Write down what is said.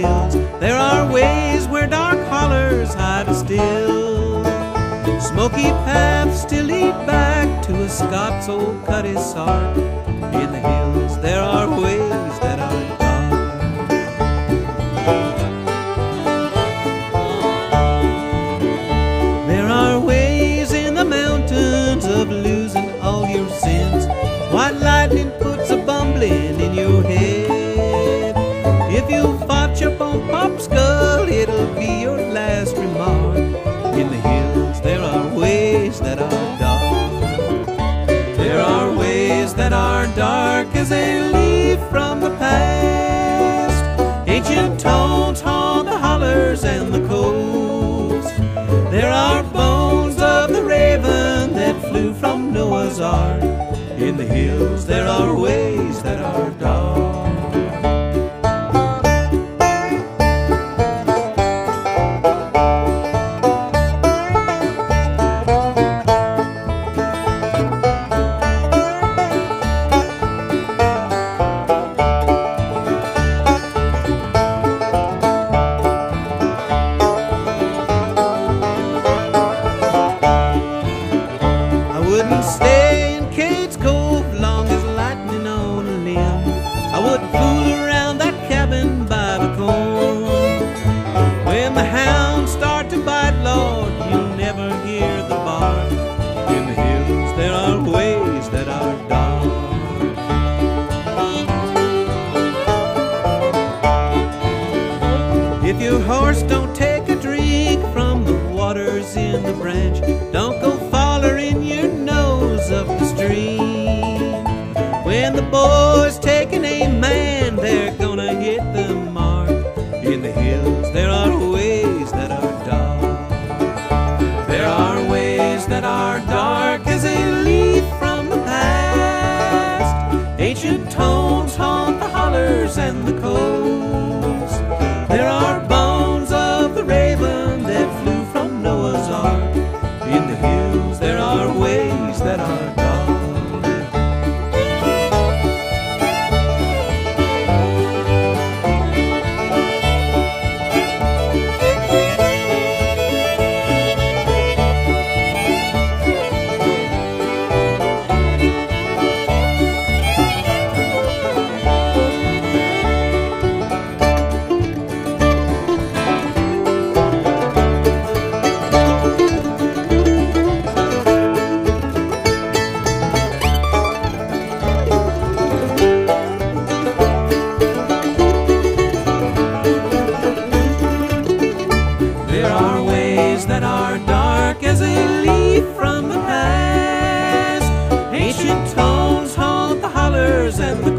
hills. There are ways where dark hollers hide still. Smoky paths still lead back to a Scots old cutty sark. In the hills there are ways that are dark. Fought your on Pop's skull, it'll be your last remark. In the hills there are ways that are dark. There are ways that are dark as a leaf from the past. Ancient tones haunt the hollers and the coast. There are bones of the raven that flew from Noah's Ark. In the hills there are ways that are dark. Stay in Cades Cove long as lightning on a limb. I wouldn't fool around that cabin by the corn. When the hounds start to bite, Lord, you'll never hear the bark. In the hills there are ways that are dark. If your horse don't take a drink from the waters in the branch, don't When the boys taking a man, they're gonna hit the mark. In the hills, there are There are ways that are dark as a leaf from the past. Ancient tones haunt the hollers and the